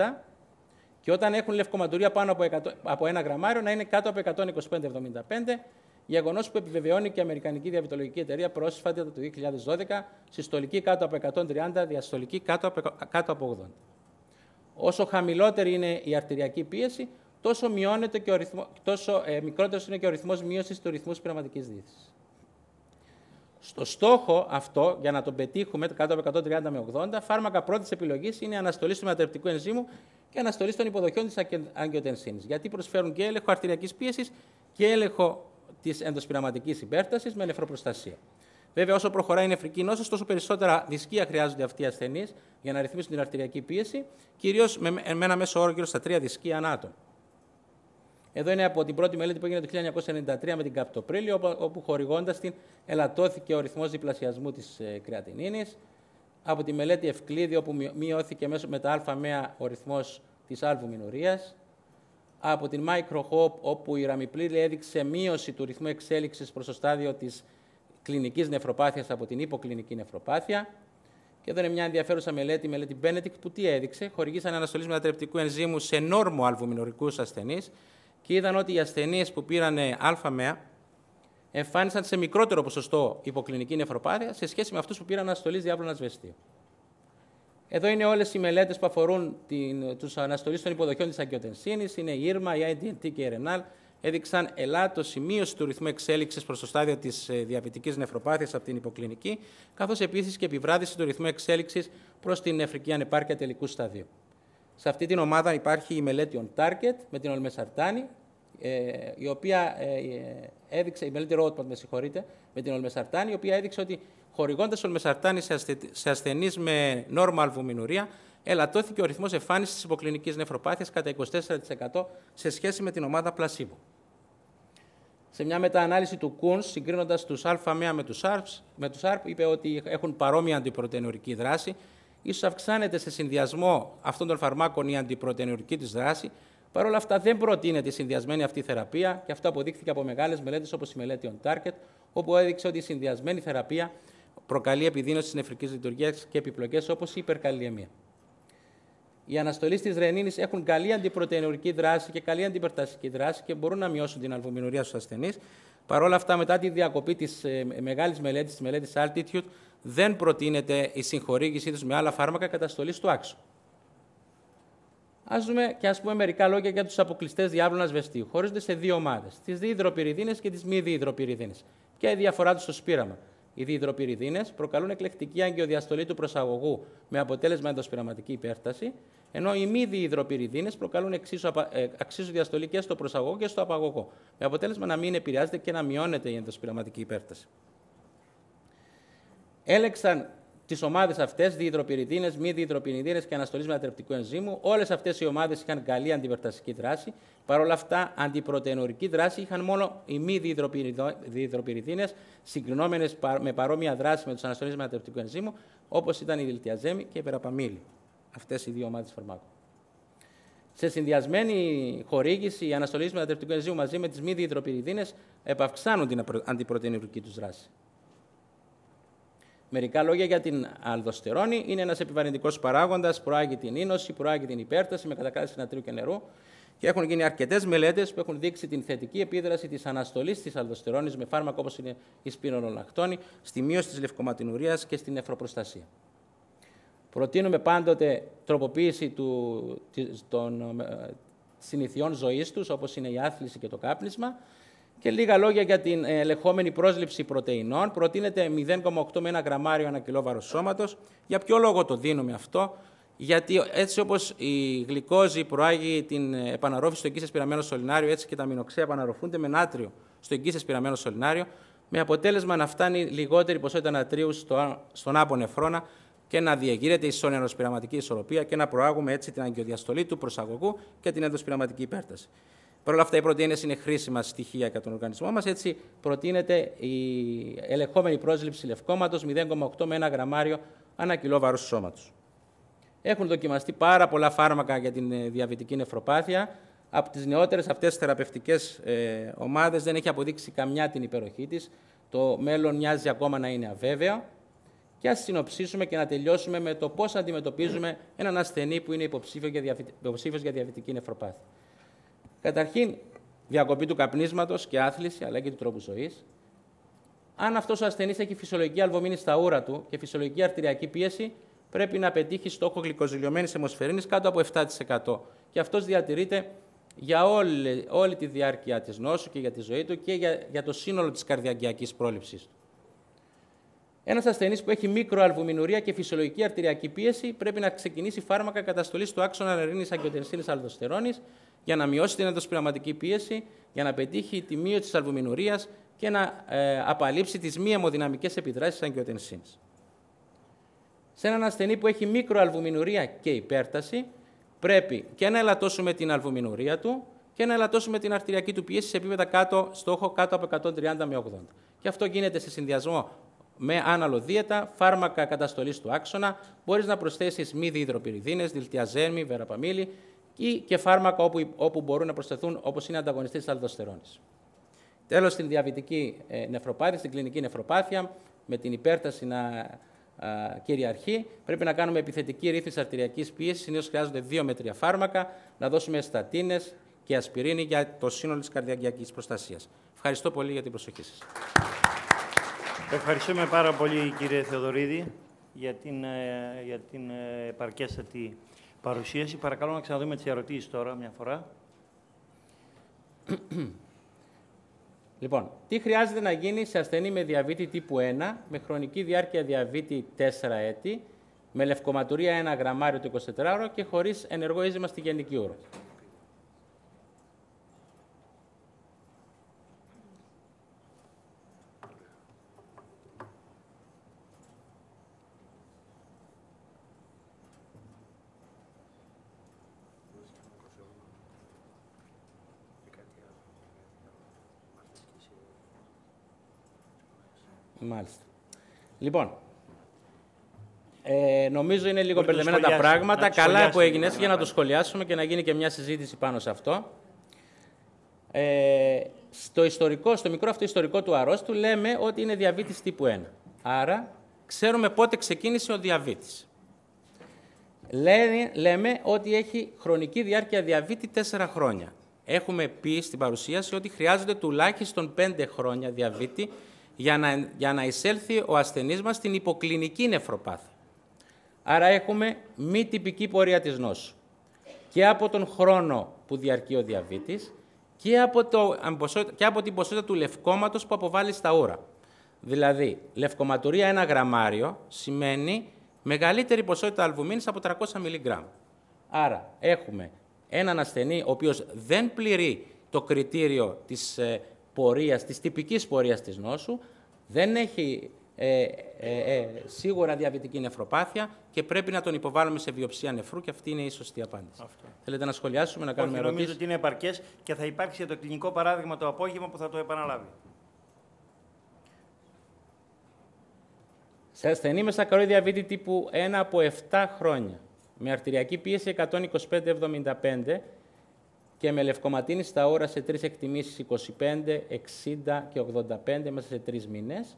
και όταν έχουν λευκοματουρία πάνω από, 100, από ένα γραμμάριο να είναι κάτω από 125-75, γεγονός που επιβεβαιώνει και η Αμερικανική Διαβητολογική Εταιρεία πρόσφατα το 2012, συστολική κάτω από 130, διαστολική κάτω από, κάτω από 80. Όσο χαμηλότερη είναι η αρτηριακή πίεση, τόσο, μειώνεται και ο ρυθμο, τόσο ε, μικρότερος είναι και ο ρυθμός μείωσης του ρυθμού πειραματικής διήθησης. Στο στόχο αυτό, για να τον πετύχουμε κάτω από 130 με 80, φάρμακα πρώτης επιλογής είναι η αναστολή του μεταπτικού ενζήμου και αναστολή των υποδοχιών της αγκιοτενσίνης. Γιατί προσφέρουν και έλεγχο αρτηριακής πίεσης και έλεγχο της ενδοσπειραματική υπέρτασης με νεφροπροστασία. Βέβαια, όσο προχωράει η νεφρική νόσο, τόσο περισσότερα δισκία χρειάζονται αυτοί οι ασθενείς για να ρυθμίσουν την αρτηριακή πίεση, κυρίως με, με ένα μέσο όρο γύρω στα 3 δισκία ανά εδώ είναι από την πρώτη μελέτη που έγινε το 1993 με την Καπτοπρίλη, όπου χορηγώντας την ελαττώθηκε ο ρυθμός διπλασιασμού της ε, κρεατινίνης. Από τη μελέτη Ευκλήδη, όπου μειώθηκε μέσω με τα α ο ρυθμός της αλβουμινουρία. Από την Microhope, όπου η ραμιπλήρη έδειξε μείωση του ρυθμού εξέλιξης προς το στάδιο της κλινικής νεφροπάθειας από την υποκλινική νεφροπάθεια. Και εδώ είναι μια ενδιαφέρουσα μελέτη, η μελέτη Benedict, που τι έδειξε; Χορηγήσαν αναστολή μετατρεπτικού ενζήμου σε νόρμο αλβουμινορικού ασθενείς και είδαν ότι οι ασθενείς που πήραν ΑΜΕΑ εμφάνισαν σε μικρότερο ποσοστό υποκλινική νεφροπάθεια σε σχέση με αυτούς που πήραν αναστολής διάβολου ασβεστίου. Εδώ είναι όλες οι μελέτες που αφορούν τους αναστολείς των υποδοχιών της αγκιοτενσίνης. Είναι η ΙΡΜΑ, η IDNT και η RENAL. Έδειξαν ελάττωση μείωση του ρυθμού εξέλιξης προς το στάδιο της ε, διαβητικής νεφροπάθειας από την υποκλινική, καθώς επίσης και επιβράδυση του ρυθμού εξέλιξης προς την νεφρική ανεπάρκεια τελικού σταδίου. Σε αυτή την ομάδα υπάρχει η μελέτη on target με την Ολμεσαρτάνη, ε, η οποία ε, έδειξε, η μελέτη Roadmap, με συγχωρείτε, με την Ολμεσαρτάνη, η οποία έδειξε ότι χορηγώντας Ολμεσαρτάνη σε, σε ασθενείς με normal βομινουρία, ελαττώθηκε ο ρυθμός εμφάνισης της υποκλινικής νεφροπάθειας κατά 24% σε σχέση με την ομάδα πλασίβου. Σε μια μεταανάλυση του Κούνς, συγκρίνοντας τους ΑΜΕΑ με τους ARP, είπε ότι έχουν παρόμοια αντιπρωτενορική δράση ίσως αυξάνεται σε συνδυασμό αυτών των φαρμάκων η αντιπρωτενεωρική της δράση. Παρ' όλα αυτά, δεν προτείνεται η συνδυασμένη αυτή θεραπεία και αυτό αποδείχθηκε από μεγάλες μελέτες όπως η μελέτη On Target, όπου έδειξε ότι η συνδυασμένη θεραπεία προκαλεί επιδείνωση της νεφρικής λειτουργίας και επιπλοκές όπως η υπερκαλλιεμία. Οι αναστολή της ρενίνης έχουν καλή αντιπρωτενεωρική δράση και καλή αντιπερταστική δράση και μπορούν να μειώσουν την αλβομινουρία στους ασθενείς. Παρ' όλα αυτά, μετά τη διακοπή της ε, μεγάλης μελέτης, της μελέτης Altitude, δεν προτείνεται η συγχορήγησή τους με άλλα φάρμακα καταστολής του άξου. Α δούμε και ας πούμε μερικά λόγια για τους αποκλειστές διάβλων ασβεστίου. Χωρίζονται σε δύο ομάδες, τις διϊδροπυριδίνε και τις μη διϊδροπυριδίνε. Ποια η διαφορά τους στο σπήραμα; Οι διϊδροπυριδίνε προκαλούν εκλεκτική αγκαιοδιαστολή του προσαγωγού με αποτέλεσμα ενδοσπειραματική υπέρταση, ενώ οι μη διϊδροπυριδίνε προκαλούν εξίσου, ε, αξίσου διαστολή και στο προσαγωγό και στο απαγωγό, με αποτέλεσμα να μην επηρεάζεται και να μειώνεται η ενδοσπειραματική υπέρταση. Έλεξαν τις ομάδες αυτές, διϊδροπυριδίνε, μη διϊδροπυριδίνε και αναστολής μετατρεπτικού ενζήμου. Όλες αυτές οι ομάδες είχαν καλή αντιπερταστική δράση. Παρ' όλα αυτά, αντιπρωτεϊνουρική δράση είχαν μόνο οι μη διϊδροπυριδίνε, συγκρινόμενες με παρόμοια δράση με τους αναστολεί μετατρεπτικού ενζήμου, όπως ήταν η δηλητιαζέμη και η περαπαμίλη. Αυτές οι δύο ομάδες φαρμάκων. Σε συνδυασμένη χορήγηση, οι αναστολής μετατρεπτικού ενζήμου μαζί με τις μη διϊδροπυριδίνε επαυξάνουν την αντιπρωτεϊνουρική τους δράση. Μερικά λόγια για την αλδοστερόνη. Είναι ένας επιβαρυντικός παράγοντας, προάγει την ίνωση, προάγει την υπέρταση με κατακράτηση νατρίου και νερού. Και έχουν γίνει αρκετές μελέτες που έχουν δείξει την θετική επίδραση της αναστολής της αλδοστερόνης με φάρμακο όπως είναι η σπινολολακτόνη, στη μείωση της λευκοματινουρία και στην νεφροπροστασία. Προτείνουμε πάντοτε τροποποίηση του, των ε, συνηθιών ζωής τους, όπως είναι η άθληση και το κάπνισμα, και λίγα λόγια για την ε, ελεγχόμενη πρόσληψη πρωτεϊνών. Προτείνεται 0,8 με 1 γραμμάριο ανά κιλόβαρο σώματος. Για ποιο λόγο το δίνουμε αυτό, Γιατί έτσι όπως η γλυκόζη προάγει την ε, επαναρρόφηση στο εγγύη πειραμένο σωληνάριο, έτσι και τα μηνοξέα επαναρροφούνται με νάτριο στο εγγύη πειραμένο σωληνάριο, με αποτέλεσμα να φτάνει λιγότερη ποσότητα νατρίου στο, στον άπο νεφρόνα και να διεγείρεται η σώνιανο-πειραματική ισορροπία και να προάγουμε έτσι την αγκιοδιαστολή του προσαγωγού και την ενδοσπειραματική υπέρταση. Παρ' όλα αυτά, οι πρωτενε είναι χρήσιμα στοιχεία για τον οργανισμό μας. Έτσι, προτείνεται η ελεγχόμενη πρόσληψη λευκόματος 0,8 με 1 γραμμάριο ανά κιλό βάρους σώματος. Έχουν δοκιμαστεί πάρα πολλά φάρμακα για την ε, διαβητική νεφροπάθεια. Από τις νεότερες αυτές θεραπευτικές ε, ομάδες δεν έχει αποδείξει καμιά την υπεροχή της. Το μέλλον μοιάζει ακόμα να είναι αβέβαιο. Και ας συνοψίσουμε και να τελειώσουμε με το πώς αντιμετωπίζουμε έναν ασθενή που είναι υποψήφιος για διαβητική νεφροπάθεια. Καταρχήν, διακοπή του καπνίσματος και άθληση, αλλά και του τρόπου ζωής. Αν αυτός ο ασθενής έχει φυσιολογική αλβομίνη στα ούρα του και φυσιολογική αρτηριακή πίεση, πρέπει να πετύχει στόχο γλυκοζηλιωμένης αιμοσφαιρίνης κάτω από 7%. Και αυτός διατηρείται για όλη, όλη τη διάρκεια της νόσου και για τη ζωή του και για, για το σύνολο της καρδιαγκιακή πρόληψή του. Ένας ασθενής που έχει μικροαλβουμινουρία και φυσιολογική αρτηριακή πίεση πρέπει να ξεκινήσει φάρμακα καταστολής του άξονα νερίνη αγκιοτενσίνη αλδοστερόνης για να μειώσει την ενδοσπειραματική πίεση, για να πετύχει τη μείωση της αλβουμινουρίας και να ε, απαλείψει τις μη αιμοδυναμικές επιδράσεις της αγκιοτενσίνη. Σε έναν ασθενή που έχει μικροαλβουμινουρία και υπέρταση, πρέπει και να ελαττώσουμε την αλβουμινουρία του και να ελαττώσουμε την αρτηριακή του πίεση σε επίπεδα κάτω, στόχο κάτω από 130 με 80. Και αυτό γίνεται σε συνδυασμό με άναλο δίαιτα, φάρμακα καταστολής του άξονα, μπορείς να προσθέσεις μη διϊδροπυριδίνε, δηλτιαζέρμη, βεραπαμίλη ή και φάρμακα όπου, όπου μπορούν να προσθεθούν, όπως είναι ανταγωνιστέ της αλδοστερόνης. Τέλος, στην διαβητική ε, νεφροπάθεια, στην κλινική νεφροπάθεια, με την υπέρταση να α, κυριαρχεί, πρέπει να κάνουμε επιθετική ρύθμιση αρτηριακής πίεσης. Συνήθως χρειάζονται δύο με τρία φάρμακα, να δώσουμε στατίνες και ασπιρίνη για το σύνολο της καρδιαγκιακή προστασίας. Ευχαριστώ πολύ για την προσοχή σας. Ευχαριστούμε πάρα πολύ κύριε Θεοδωρίδη για την, ε, για την ε, επαρκέστατη παρουσίαση. Παρακαλώ να ξαναδούμε τις ερωτήσεις τώρα μια φορά. Λοιπόν, τι χρειάζεται να γίνει σε ασθενή με διαβήτη τύπου 1, με χρονική διάρκεια διαβήτη 4 έτη, με λευκοματουρία 1 γραμμάριο το 24ωρο και χωρίς ενεργό ίζημα στη γενική ούρο. Μάλιστα. Λοιπόν, ε, νομίζω είναι λίγο μπερδεμένα τα πράγματα. Καλά που έγινες για να το σχολιάσουμε και να γίνει και μια συζήτηση πάνω σε αυτό. Ε, στο, ιστορικό, στο μικρό αυτό ιστορικό του αρρώστου λέμε ότι είναι διαβήτης τύπου 1. Άρα ξέρουμε πότε ξεκίνησε ο διαβήτης. Λέμε, λέμε ότι έχει χρονική διάρκεια διαβήτη 4 χρόνια. Έχουμε πει στην παρουσίαση ότι χρειάζονται τουλάχιστον 5 χρόνια διαβήτη για να, για να εισέλθει ο ασθενής μας στην υποκλινική νεφροπάθεια. Άρα έχουμε μη τυπική πορεία της νόσου. Και από τον χρόνο που διαρκεί ο διαβήτης και από, το, και από την ποσότητα του λευκόματος που αποβάλλει στα ούρα. Δηλαδή, λευκοματουρία ένα γραμμάριο σημαίνει μεγαλύτερη ποσότητα αλβουμίνης από 300 μιλιγκράμμ. Άρα, έχουμε έναν ασθενή ο οποίος δεν πληρεί το κριτήριο της ε, πορείας, της τυπικής πορείας της νόσου, δεν έχει ε, ε, ε, σίγουρα διαβητική νεφροπάθεια και πρέπει να τον υποβάλουμε σε βιοψία νεφρού και αυτή είναι η σωστή απάντηση. Αυτό. Θέλετε να σχολιάσουμε, να κάνουμε ερωτήσει. Νομίζω ότι είναι επαρκές και θα υπάρξει το κλινικό παράδειγμα το απόγευμα που θα το επαναλάβει. Σε ασθενή με σακαρό διαβήτη τύπου 1 από 7 χρόνια, με αρτηριακή πίεση 125-75 και με λευκοματίνη στα ώρα σε τρεις εκτιμήσεις 25, 60 και 85 μέσα σε τρεις μήνες,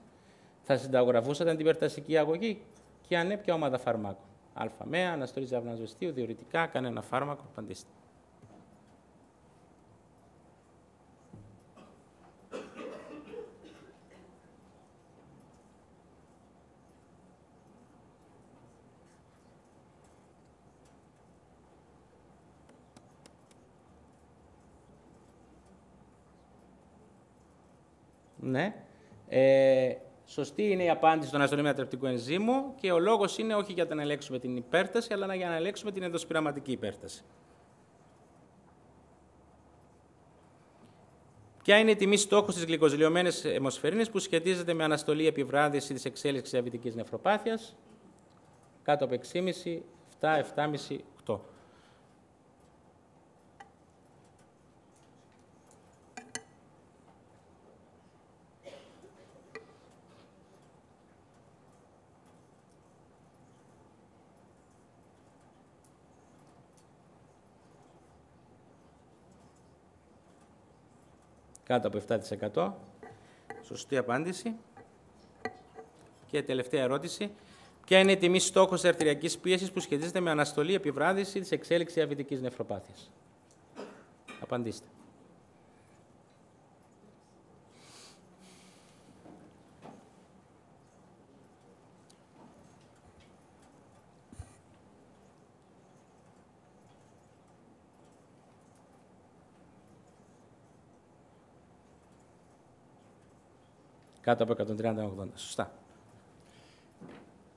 θα συνταγογραφούσατε την περτασική αγωγή και αν ναι, ομάδα φαρμάκων. Αλφαμέα, αναστολή αυνασβεστίου, διορητικά, κανένα φάρμακο, απαντήστε. Ναι. Ε, σωστή είναι η απάντηση στον αστρονομία μετατρεπτικού ενζήμου και ο λόγος είναι όχι για να ελέγξουμε την υπέρταση, αλλά για να ελέγξουμε την ενδοσπειραματική υπέρταση. Ποια είναι η τιμή στόχου στις γλυκοζηλιωμένες αιμοσφαιρίνες που σχετίζεται με αναστολή επιβράδυση της εξέλιξης διαβητικής νευροπάθειας, κάτω από 6,5, 7, 7,5, 8. Κάτω από 7%. Σωστή απάντηση. Και τελευταία ερώτηση. Ποια είναι η τιμή στόχος αρτηριακής πίεσης που σχετίζεται με αναστολή επιβράδυση της εξέλιξης διαβητική νευροπάθειας; Απαντήστε. Κάτω από 130-80. Σωστά.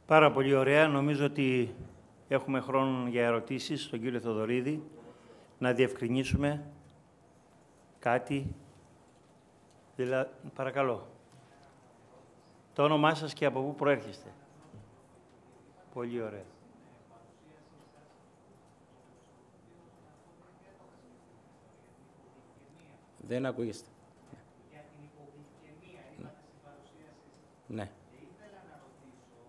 Πάρα πολύ ωραία. Νομίζω ότι έχουμε χρόνο για ερωτήσεις στον κύριο Θοδωρίδη. Να διευκρινίσουμε κάτι. Δηλαδή, παρακαλώ. Το όνομά σας και από πού προέρχεστε. Πολύ ωραία. Δεν ακούγεστε. Ναι. Και ήθελα να ρωτήσω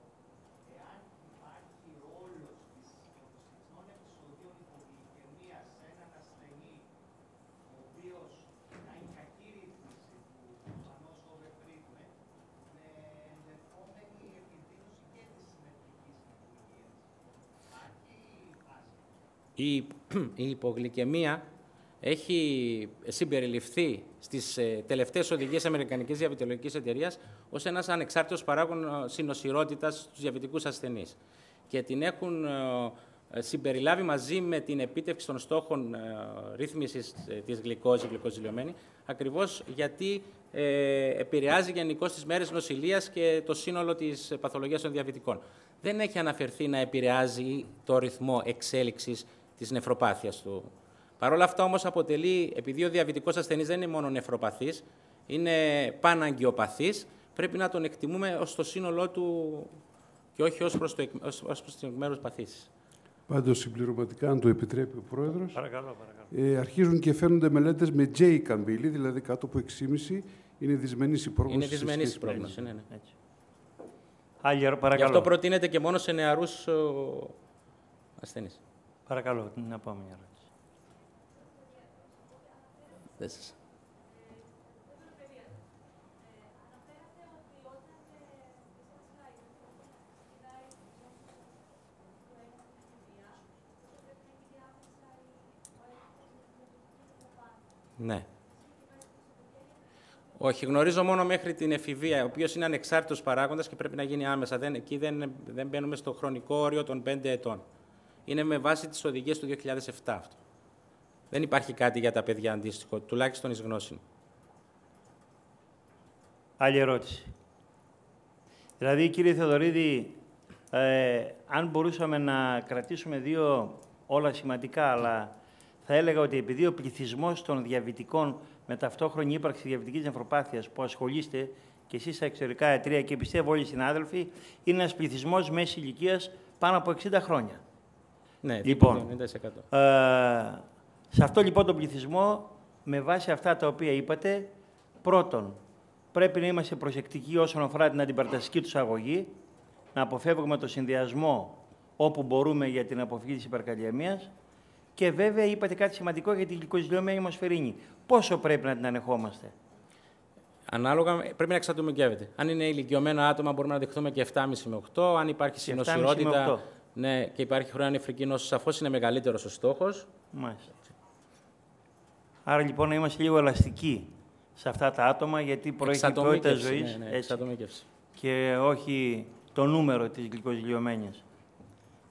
εάν υπάρχει ρόλος της φωτοσυντικών επεισοδίων υπογλυκαιμία σε έναν ασθενή ο οποίος να είναι κακή ρύθμιση του προφανώς overtreatment με ενδεχόμενη επιδείνωση και της συμμετρική λειτουργία. Υπάρχει βάση. Η, η υπογλυκαιμία έχει συμπεριληφθεί στις ε, τελευταίες οδηγίες Αμερικανικής Διαβητολογικής Εταιρείας ως ένας ανεξάρτητος παράγον ε, συνοσυρότητας στους διαβητικούς ασθενείς. Και την έχουν ε, συμπεριλάβει μαζί με την επίτευξη των στόχων ρύθμισης της γλυκόζης, γλυκοζηλιωμένη, ακριβώς γιατί επηρεάζει γενικώς τις μέρες νοσηλείας και το σύνολο της παθολογίας των διαβητικών. Δεν έχει αναφερθεί να επηρεάζει το ρυθμό εξέλιξης της νεφροπάθειας του Παρ' όλα αυτά όμως αποτελεί, επειδή ο διαβητικός ασθενής δεν είναι μόνο νεφροπαθής, είναι παναγκιοπαθής, πρέπει να τον εκτιμούμε ως το σύνολό του και όχι ως προς, το, ως, ως προς την μέρους παθής. Πάντως, συμπληρωματικά, αν το επιτρέπει ο Πρόεδρος, παρακαλώ, παρακαλώ. Ε, αρχίζουν και φαίνονται μελέτες με J καμπύλη, δηλαδή κάτω από 6,5 είναι δυσμενής η πρόγνωση. Είναι δυσμενής η πρόγνωση, ναι, ναι. Έτσι. Άλλη, παρακαλώ. Γι' αυτό προτείνεται και μόνο σε νεαρούς ασθενείς. Παρακαλώ, την επόμενη ερώτηση. Ναι. Όχι, γνωρίζω μόνο μέχρι την εφηβεία, ο οποίος είναι ανεξάρτητος παράγοντας και πρέπει να γίνει άμεσα. Δεν, εκεί δεν, δεν μπαίνουμε στο χρονικό όριο των 5 ετών. Είναι με βάση τις οδηγίες του 2007 αυτό. Δεν υπάρχει κάτι για τα παιδιά αντίστοιχο, τουλάχιστον εις γνώση. Άλλη ερώτηση. Δηλαδή, κύριε Θεοδωρίδη, ε, αν μπορούσαμε να κρατήσουμε δύο όλα σημαντικά, αλλά θα έλεγα ότι επειδή ο πληθυσμός των διαβητικών με ταυτόχρονη ύπαρξη διαβητικής νευροπάθειας που ασχολείστε και εσείς στα εξωτερικά εταιρεία και πιστεύω όλοι οι συνάδελφοι, είναι ένας πληθυσμός μέσης ηλικίας πάνω από 60 χρόνια. Ναι, Λοιπόν, 90%. Ε, σε αυτό λοιπόν τον πληθυσμό, με βάση αυτά τα οποία είπατε, πρώτον, πρέπει να είμαστε προσεκτικοί όσον αφορά την αντιπαρταστική τους αγωγή, να αποφεύγουμε το συνδυασμό όπου μπορούμε για την αποφυγή της υπερκαλλιαμίας και βέβαια είπατε κάτι σημαντικό για την γλυκοζηλιωμένη αιμοσφαιρίνη. Πόσο πρέπει να την ανεχόμαστε; Ανάλογα, πρέπει να εξατομικεύεται. Αν είναι ηλικιωμένα άτομα, μπορούμε να δεχτούμε και 7,5 με 8. Αν υπάρχει Και 7,5 με συνοσυρότητα 8. ναι, και υπάρχει χρόνια νεφρική νόσο, σαφώς είναι μεγαλύτερος ο στόχος. Μάλιστα. Άρα λοιπόν να είμαστε λίγο ελαστικοί σε αυτά τα άτομα γιατί προέχει η ποιότητα ζωής Ναι, ναι, έτσι, εξατομίκευση. και όχι το νούμερο της γλυκοζηλιωμένης.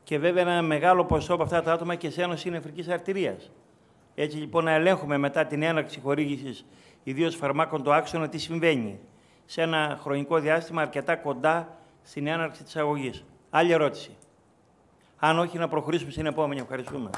Και βέβαια ένα μεγάλο ποσό από αυτά τα άτομα και σε ένωση νεφρικής αρτηρίας. Έτσι λοιπόν να ελέγχουμε μετά την έναρξη χορήγησης ιδίως φαρμάκων του άξονα τι συμβαίνει σε ένα χρονικό διάστημα αρκετά κοντά στην έναρξη της αγωγής. Άλλη ερώτηση. Αν όχι να προχωρήσουμε στην επόμενη. Ευχαριστούμε.